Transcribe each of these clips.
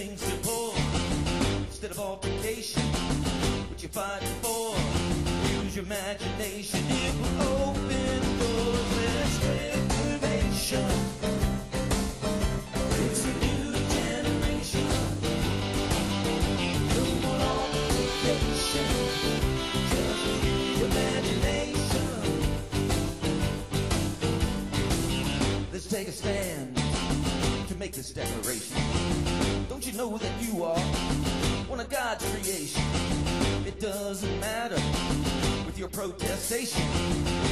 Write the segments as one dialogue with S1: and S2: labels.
S1: that thinks instead of altercation. What you're fighting for? Use your imagination. It will open doors. Let's innovation. Your imagination. Let's take a stand to make this declaration. Don't you know that you are one of God's creation? It doesn't matter with your protestation.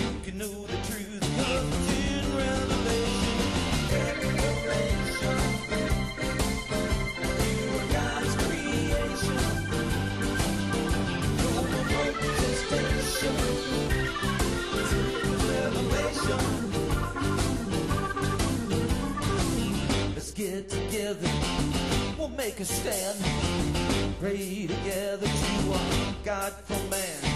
S1: You can know the truth comes in revelation. Revelation. You are God's creation. More protestation. Revelation. Get together, we'll make a stand. Pray together to God for man.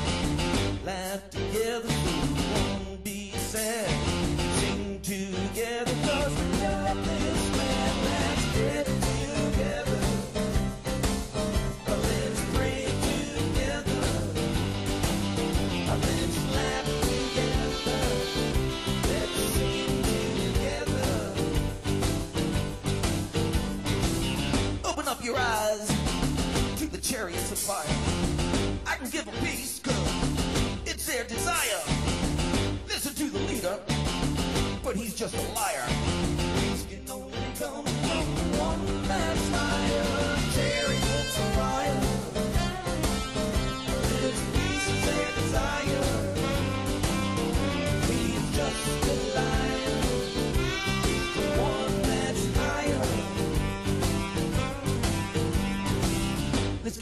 S1: Chariots of fire. I can give a peace, cause it's their desire. Listen to the leader, but he's just a liar.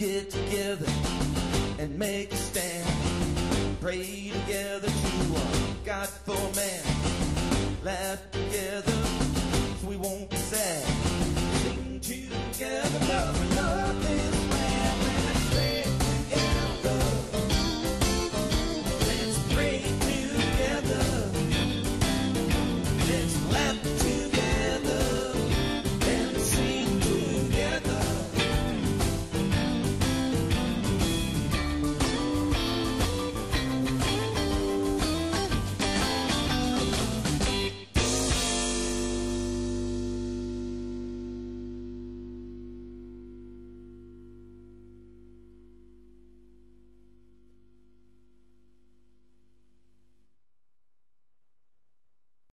S1: Get together and make a stand. Pray together to our God for man. Laugh together